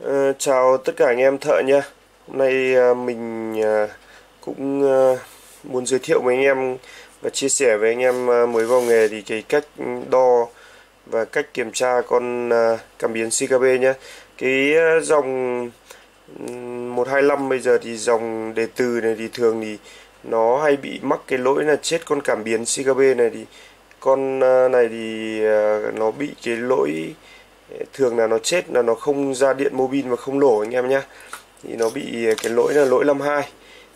Ờ, chào tất cả anh em thợ nha. Hôm nay ờ, mình ờ, cũng muốn giới thiệu với anh em và chia sẻ với anh em mới vào nghề thì cái cách đo và cách kiểm tra con cảm biến CKB nhé. Cái dòng 125 bây giờ thì dòng đề từ này thì thường thì nó hay bị mắc cái lỗi là chết con cảm biến CKB này thì con này thì nó bị cái lỗi thường là nó chết là nó không ra điện mô bin và không nổ anh em nhé thì nó bị cái lỗi là lỗi 52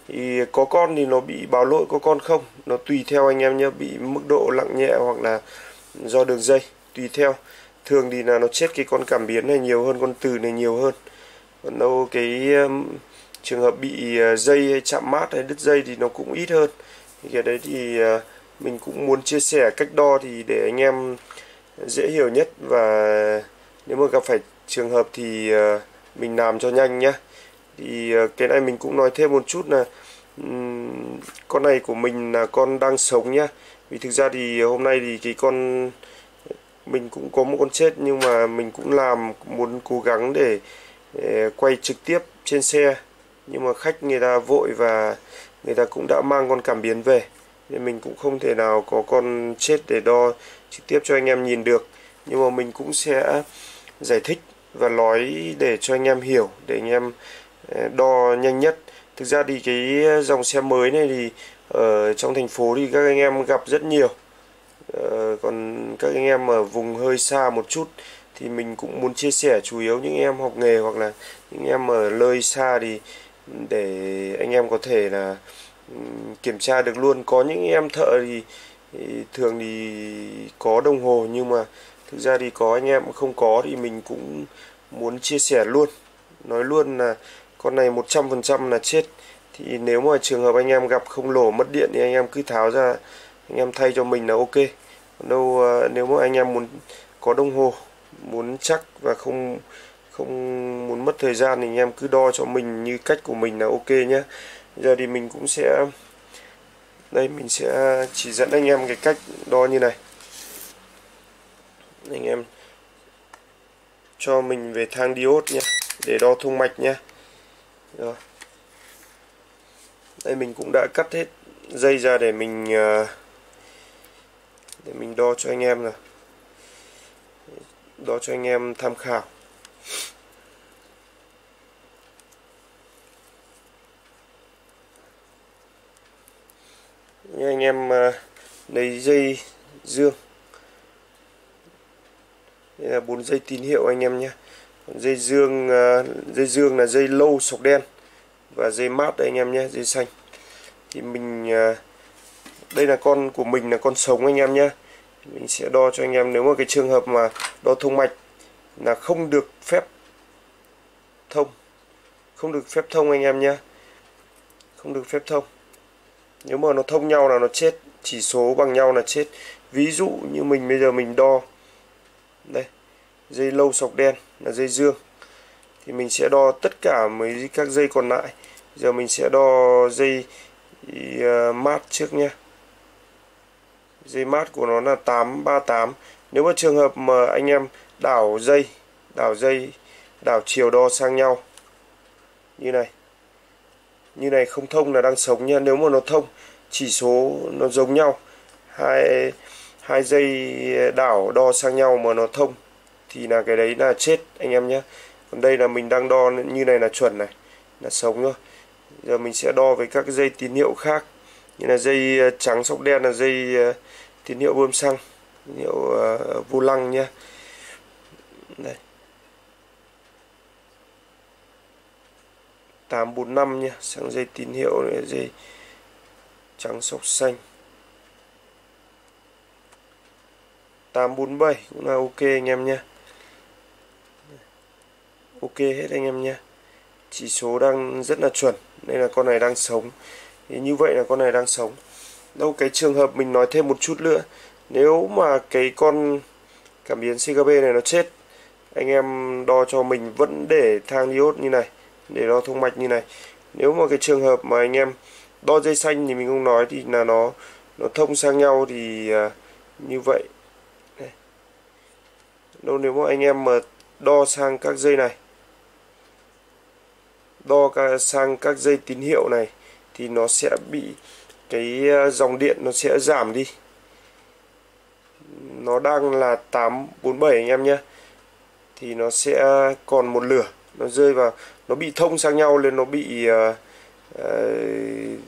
thì có con thì nó bị báo lỗi có con không? Nó tùy theo anh em nhé bị mức độ nặng nhẹ hoặc là do đường dây tùy theo. Thường thì là nó chết cái con cảm biến này nhiều hơn con từ này nhiều hơn. Còn đâu cái um, trường hợp bị à, dây hay chạm mát hay đứt dây thì nó cũng ít hơn. Thì cái đấy thì uh, mình cũng muốn chia sẻ cách đo thì để anh em dễ hiểu nhất và nếu mà gặp phải trường hợp thì ờ, mình làm cho nhanh nhé thì ờ, cái này mình cũng nói thêm một chút là con này của mình là con đang sống nhá. Vì thực ra thì hôm nay thì cái con mình cũng có một con chết nhưng mà mình cũng làm muốn cố gắng để, để quay trực tiếp trên xe. Nhưng mà khách người ta vội và người ta cũng đã mang con cảm biến về. Nên mình cũng không thể nào có con chết để đo trực tiếp cho anh em nhìn được. Nhưng mà mình cũng sẽ giải thích và nói để cho anh em hiểu để anh em ờ, đo nhanh nhất. Thực ra thì cái dòng xe mới này thì ở trong thành phố thì các anh em gặp rất nhiều. Ờ, còn các anh em ở vùng hơi xa một chút thì mình cũng muốn chia sẻ chủ yếu những em học nghề hoặc là những em ở nơi xa thì để anh em có thể là kiểm tra được luôn. Có những em thợ thì, thì thường thì có đồng hồ nhưng mà thực ra thì có anh em không có thì mình cũng muốn chia sẻ luôn. Nói luôn là con này 100% là chết. Thì nếu mà trường hợp anh em gặp không lổ, mất điện thì anh em cứ tháo ra, anh em thay cho mình là ok. Còn đâu ờ, nếu mà anh em muốn có đồng hồ, muốn chắc và không không muốn mất thời gian thì anh em cứ đo cho mình như cách của mình là ok nhé giờ thì mình cũng sẽ, đây, mình sẽ chỉ dẫn anh em cái cách đo như này anh em cho mình về thang diode nhé để đo thông mạch nhé rồi. Đây mình cũng đã cắt hết dây ra để mình à, để mình đo cho anh em rồi. Đo cho anh em tham khảo. Như anh em à, lấy dây dương đây là bốn dây tín hiệu anh em nhé. Dây dương à, dây dương là dây lâu sọc đen và dây mát đây anh em nhé, dây xanh. Thì mình à, đây là con của mình là con sống anh em nhé. Mình sẽ đo cho anh em nếu mà cái trường hợp mà đo thông mạch là không được phép thông, không được phép thông anh em nhé. Không được phép thông. Nếu mà nó thông nhau là nó chết, chỉ số bằng nhau là chết. Ví dụ như mình bây giờ mình đo đây dây lâu sọc đen là dây dương. Thì mình sẽ đo tất cả mấy các dây còn lại. Giờ mình sẽ đo dây uh, mát trước nha dây mát của nó là 838 nếu mà trường hợp mà anh em đảo dây đảo dây đảo chiều đo sang nhau như này. Như này không thông là đang sống nha nếu mà nó thông chỉ số nó giống nhau. Hai hai dây đảo đo sang nhau mà nó thông thì là cái đấy là chết anh em nhé. Còn đây là mình đang đo như này là chuẩn này là sống thôi. Giờ mình sẽ đo với các dây tín hiệu khác như là dây ờ, trắng sóc đen là dây ờ, tín hiệu bơm xăng tín hiệu uh, vô lăng nhé. Đây. 845 nha sang dây tín hiệu này dây trắng sọc xanh. 847 cũng là ok anh em nhé. Ok hết anh em nhé. Chỉ số đang rất là chuẩn nên là con này đang sống. Thì như vậy là con này đang sống. Đâu cái trường hợp mình nói thêm một chút nữa. Nếu mà cái con cảm biến CKB này nó chết anh em đo cho mình vẫn để thang diode như này để đo thông mạch như này. Nếu mà cái trường hợp mà anh em đo dây xanh thì mình không nói thì là nó nó thông sang nhau thì uh, như vậy đâu nếu mà anh em mà đo sang các dây này đo sang các dây tín hiệu này thì nó sẽ bị cái ờ, dòng điện nó sẽ giảm đi. Nó đang là 847 anh em nhé. Thì nó sẽ còn một lửa nó rơi vào nó bị thông sang nhau nên nó bị uh, uh,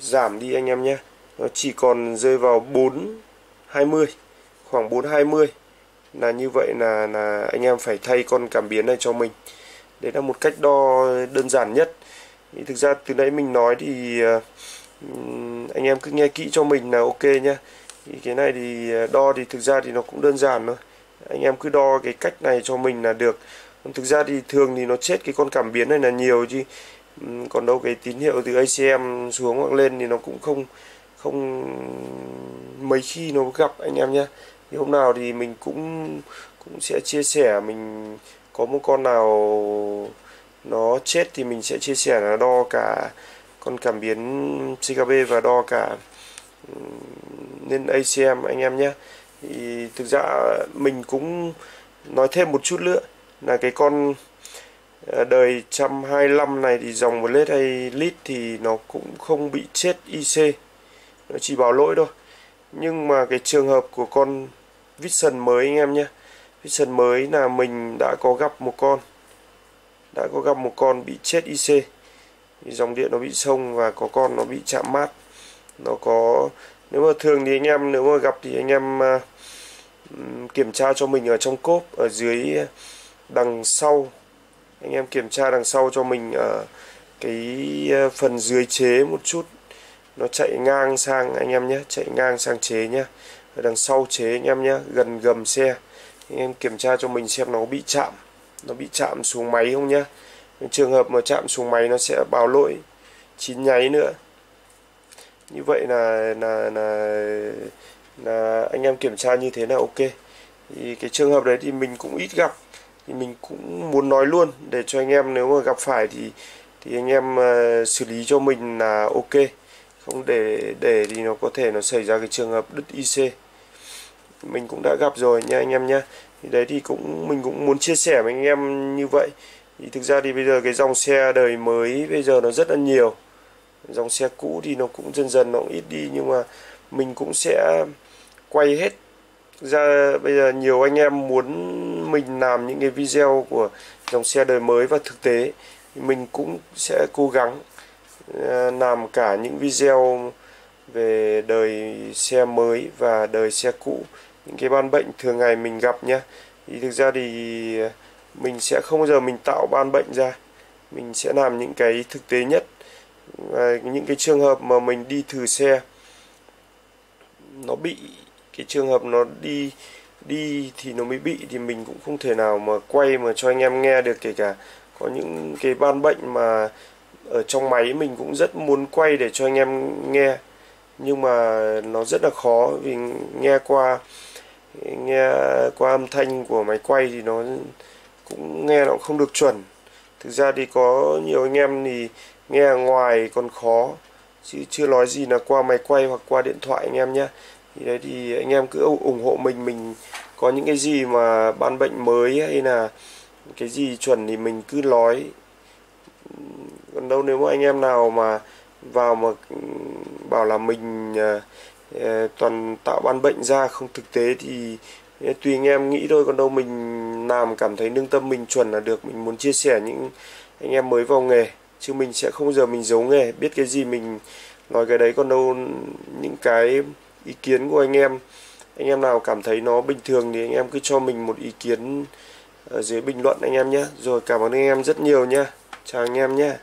giảm đi anh em nhé. Nó chỉ còn rơi vào 420 khoảng 420 là như vậy là là anh em phải thay con cảm biến này cho mình. Đấy là một cách đo đơn giản nhất. Thì thực ra từ nãy mình nói thì uh, anh em cứ nghe kỹ cho mình là ok nhá. Thì cái này thì ờ, đo thì thực ra thì nó cũng đơn giản thôi. Anh em cứ đo cái cách này cho mình là được. Thực ra thì thường thì nó chết cái con cảm biến này là nhiều chứ. Còn đâu cái tín hiệu từ ACM xuống hoặc lên thì nó cũng không không mấy khi nó gặp anh em nhé thì hôm nào thì mình cũng cũng sẽ chia sẻ. Mình có một con nào nó chết thì mình sẽ chia sẻ là đo cả con cảm biến CKB và đo cả nên ACM anh em nhé. Thì thực ra mình cũng nói thêm một chút nữa là cái con ờ, đời 125 này thì dòng một lít hay lít thì nó cũng không bị chết IC nó chỉ báo lỗi thôi. Nhưng mà cái trường hợp của con Vision mới anh em nhé. Vision mới là mình đã có gặp một con. Đã có gặp một con bị chết IC dòng điện nó bị sông và có con nó bị chạm mát. Nó có nếu mà thường thì anh em nếu mà gặp thì anh em uh, kiểm tra cho mình ở trong cốp ở dưới đằng sau. Anh em kiểm tra đằng sau cho mình ở cái à, phần dưới chế một chút. Nó chạy ngang sang anh em nhé chạy ngang sang chế nhé ở đằng sau chế anh em nhé gần gầm xe. Anh em kiểm tra cho mình xem nó bị chạm nó bị chạm xuống máy không nhá. Trường hợp mà chạm xuống máy nó sẽ báo lỗi chín nháy nữa. Như vậy là là là là anh em kiểm tra như thế là ok. Thì cái trường hợp đấy thì mình cũng ít gặp thì mình cũng muốn nói luôn để cho anh em nếu mà gặp phải thì thì anh em uh, xử lý cho mình là ok. Không để để thì nó có thể nó xảy ra cái trường hợp đứt IC mình cũng đã gặp rồi nha anh em nhé thì đấy thì cũng, mình cũng muốn chia sẻ với anh em như vậy. Thì thực ra thì bây giờ cái dòng xe đời mới bây giờ nó rất là nhiều. Dòng xe cũ thì nó cũng dần dần nó cũng ít đi, nhưng mà mình cũng sẽ quay hết. Ra bây giờ nhiều anh em muốn mình làm những cái video của dòng xe đời mới và thực tế, thì mình cũng sẽ cố gắng ờ, làm cả những video về đời xe mới và đời xe cũ những cái ban bệnh thường ngày mình gặp nhé thì thực ra thì ờ, mình sẽ không bao giờ mình tạo ban bệnh ra. Mình sẽ làm những cái thực tế nhất và những cái trường hợp mà mình đi thử xe. Nó bị, cái trường hợp nó đi đi thì nó mới bị thì mình cũng không thể nào mà quay mà cho anh em nghe được kể cả. Có những cái ban bệnh mà ở trong máy mình cũng rất muốn quay để cho anh em nghe. Nhưng mà nó rất là khó vì nghe qua nghe qua âm thanh của máy quay thì nó cũng nghe nó cũng không được chuẩn. Thực ra thì có nhiều anh em thì nghe ở ngoài còn khó, chứ chưa nói gì là qua máy quay hoặc qua điện thoại anh em nhé. Thì đấy thì anh em cứ ủng hộ mình mình có những cái gì mà ban bệnh mới hay là cái gì chuẩn thì mình cứ nói. Còn đâu nếu mà anh em nào mà vào mà bảo là mình à, Ờ, toàn tạo ban bệnh ra, không thực tế thì ờ, tùy anh em nghĩ thôi. Còn đâu mình làm cảm thấy nương tâm mình chuẩn là được, mình muốn chia sẻ những anh em mới vào nghề. Chứ mình sẽ không giờ mình giấu nghề, biết cái gì mình nói cái đấy. Còn đâu những cái ý kiến của anh em anh em nào cảm thấy nó bình thường thì anh em cứ cho mình một ý kiến ở dưới bình luận anh em nhé. Rồi cảm ơn anh em rất nhiều nha chào anh em nhé.